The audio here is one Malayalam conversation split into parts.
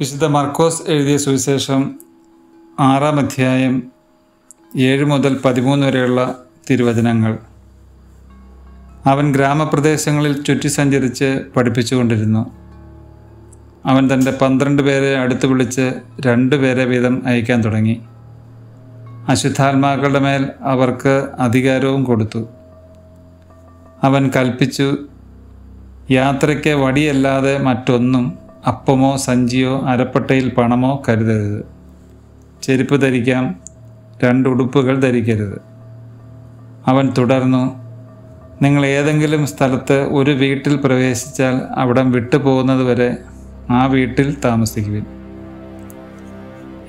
വിശുദ്ധ മർക്കോസ് എഴുതിയ സുവിശേഷം ആറാം അധ്യായം ഏഴ് മുതൽ പതിമൂന്ന് വരെയുള്ള തിരുവചനങ്ങൾ. അവൻ ഗ്രാമപ്രദേശങ്ങളിൽ ചുറ്റി സഞ്ചരിച്ച് പഠിപ്പിച്ചുകൊണ്ടിരുന്നു. അവൻ തന്റെ പന്ത്രണ്ട് പേരെ അടുത്ത് വിളിച്ച് രണ്ടു പേരെ വീതം അയക്കാൻ തുടങ്ങി. അശുദ്ധാത്മാക്കളുടെ മേൽ അവർക്ക് അധികാരവും കൊടുത്തു. അവൻ കൽപ്പിച്ചു യാത്രയ്ക്ക് വടിയല്ലാതെ മറ്റൊന്നും അപ്പമോ സഞ്ചിയോ അരപ്പട്ടയിൽ പണമോ കരുതരുത്. ചെരുപ്പ് ധരിക്കാം രണ്ട് ഉടുപ്പുകൾ ധരിക്കരുത്. അവൻ തുടർന്നു നിങ്ങൾ ഏതെങ്കിലും സ്ഥലത്ത് ഒരു വീട്ടിൽ പ്രവേശിച്ചാൽ അവിടം വിട്ടു പോകുന്നത് വരെ ആ വീട്ടിൽ താമസിക്കുവിൻ.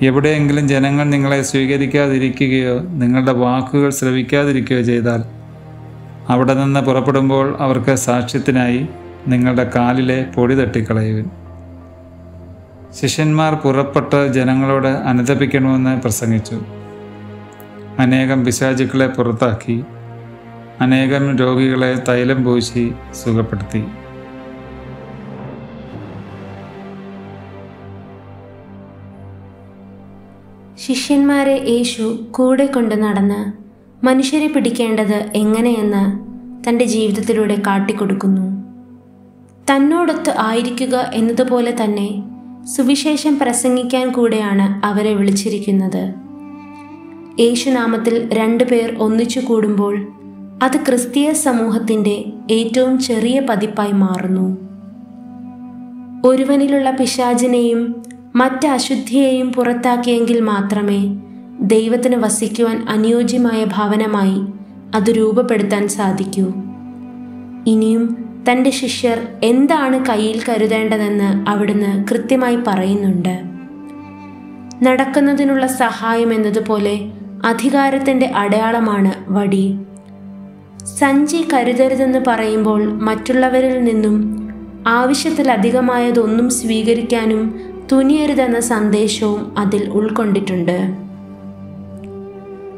എവിടെയെങ്കിലും ജനങ്ങൾ നിങ്ങളെ സ്വീകരിക്കാതിരിക്കുകയോ നിങ്ങളുടെ വാക്കുകൾ ശ്രവിക്കാതിരിക്കുകയോ ചെയ്താൽ അവിടെ നിന്ന് പുറപ്പെടുമ്പോൾ അവർക്ക് സാക്ഷ്യത്തിനായി നിങ്ങളുടെ കാലിലെ പൊടി തട്ടിക്കളയുവിൻ. ശിഷ്യന്മാർ പുറപ്പെട്ട് ജനങ്ങളോട് അനുദപിക്കണമെന്ന് പ്രസംഗിച്ചു. അനേകം പിശാചുക്കളെ പുറത്താക്കി അനേകം രോഗികളെ തൈലം പൂശി സുഖപ്പെടുത്തി. ശിഷ്യന്മാരെ യേശു കൂടെ കൊണ്ട് നടന്ന് മനുഷ്യരെ പിടിക്കേണ്ടത് എങ്ങനെയെന്ന് തന്റെ ജീവിതത്തിലൂടെ കാട്ടിക്കൊടുക്കുന്നു. തന്നോടൊത്ത് ആയിരിക്കുക എന്നതുപോലെ തന്നെ സുവിശേഷം പ്രസംഗിക്കാൻ കൂടെയാണ് അവരെ വിളിച്ചിരിക്കുന്നത്. യേശുനാമത്തിൽ രണ്ടു പേർ ഒന്നിച്ചു കൂടുമ്പോൾ അത് ക്രിസ്തീയ സമൂഹത്തിന്റെ ഏറ്റവും ചെറിയ പതിപ്പായി മാറുന്നു. ഒരുവനിലുള്ള പിശാചിനെയും മറ്റ് അശുദ്ധിയെയും പുറത്താക്കിയെങ്കിൽ മാത്രമേ ദൈവത്തിന് വസിക്കുവാൻ അനുയോജ്യമായ ഭവനമായി അത് രൂപപ്പെടുത്താൻ സാധിക്കൂ. ഇനിയും തന്റെ ശിഷ്യർ എന്താണ് കയ്യിൽ കരുതേണ്ടതെന്ന് അവിടുന്ന് കൃത്യമായി പറയുന്നുണ്ട്. നടക്കുന്നതിനുള്ള സഹായം എന്നതുപോലെ അധികാരത്തിന്റെ അടയാളമാണ് വടി. സഞ്ചി കരുതരുതെന്ന് പറയുമ്പോൾ മറ്റുള്ളവരിൽ നിന്നും ആവശ്യത്തിലധികമായതൊന്നും സ്വീകരിക്കാനും തുനിയരുതെന്ന സന്ദേശവും അതിൽ ഉൾക്കൊണ്ടിട്ടുണ്ട്.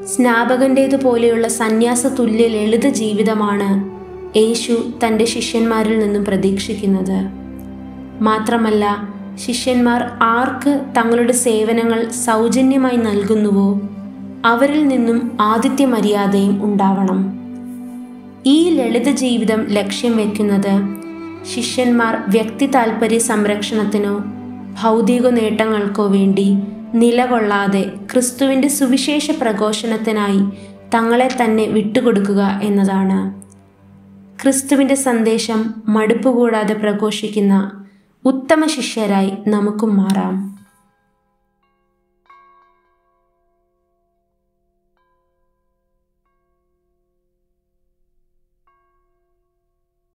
സ്നാപകന്റേതുപോലെയുള്ള സന്യാസ തുല്യ ലളിത ജീവിതമാണ് യേശു തന്റെ ശിഷ്യന്മാരിൽ നിന്നും പ്രതീക്ഷിക്കുന്നത്. മാത്രമല്ല ശിഷ്യന്മാർ ആർക്ക് തങ്ങളുടെ സേവനങ്ങൾ സൗജന്യമായി നൽകുന്നുവോ അവരിൽ നിന്നും ആദിത്യ മര്യാദയും ഉണ്ടാവണം. ഈ ലളിത ജീവിതം ലക്ഷ്യം വയ്ക്കുന്നത് ശിഷ്യന്മാർ വ്യക്തി താൽപ്പര്യ സംരക്ഷണത്തിനോ ഭൗതിക നേട്ടങ്ങൾക്കോ വേണ്ടി നിലകൊള്ളാതെ ക്രിസ്തുവിന്റെ സുവിശേഷ പ്രഘോഷണത്തിനായി തങ്ങളെ തന്നെ വിട്ടുകൊടുക്കുക എന്നതാണ്. ക്രിസ്തുവിന്റെ സന്ദേശം മടുപ്പുകൂടാതെ പ്രഘോഷിക്കുന്ന ഉത്തമ ശിഷ്യരായി നമുക്കും മാറാം.